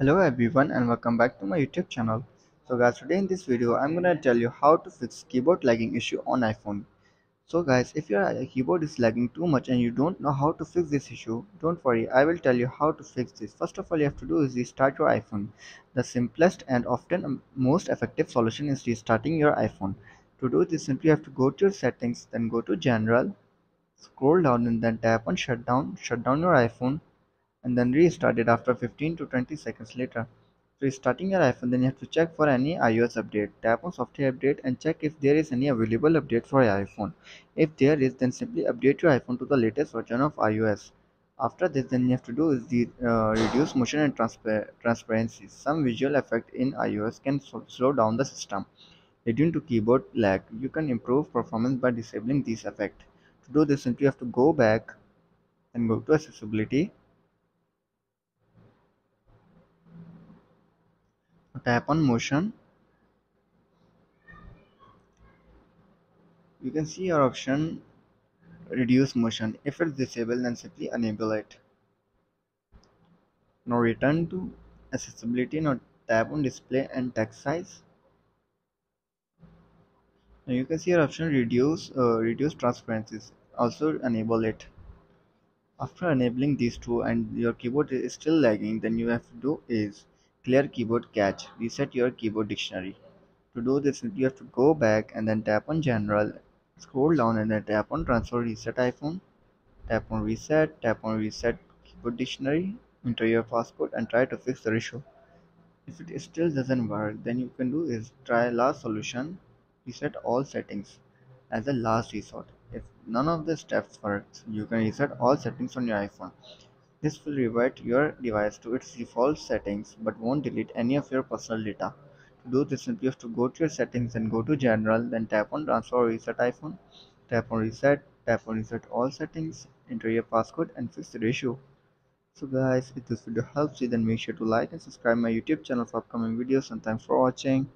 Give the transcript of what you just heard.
Hello everyone and welcome back to my YouTube channel. So guys today in this video I'm gonna tell you how to fix keyboard lagging issue on iPhone. So guys if your keyboard is lagging too much and you don't know how to fix this issue don't worry I will tell you how to fix this. First of all you have to do is restart your iPhone. The simplest and often most effective solution is restarting your iPhone. To do this simply have to go to your settings then go to general scroll down and then tap on shutdown shut down your iPhone and then restart it after 15 to 20 seconds later. Restarting your iPhone, then you have to check for any iOS update. Tap on software update and check if there is any available update for your iPhone. If there is, then simply update your iPhone to the latest version of iOS. After this, then you have to do is the uh, reduce motion and transpar transparency. Some visual effect in iOS can slow down the system, leading to keyboard lag. You can improve performance by disabling these effects. To do this, simply you have to go back and go to accessibility tap on motion. You can see your option reduce motion. If it's disabled then simply enable it. Now return to accessibility. Now tap on display and text size. Now you can see your option reduce uh, reduce transparencies. Also enable it. After enabling these two and your keyboard is still lagging then you have to do is clear keyboard cache reset your keyboard dictionary. To do this you have to go back and then tap on general scroll down and then tap on transfer reset iphone. Tap on reset tap on reset keyboard dictionary enter your passcode and try to fix the issue if it still doesn't work then you can do is try last solution reset all settings as a last resort. If none of the steps works you can reset all settings on your iphone this will revert your device to its default settings but won't delete any of your personal data. To do this, simply have to go to your settings and go to General, then tap on Transfer Reset iPhone, tap on Reset, tap on Reset all settings, enter your passcode and fix the issue. So guys, if this video helps you then make sure to like and subscribe my YouTube channel for upcoming videos and thanks for watching.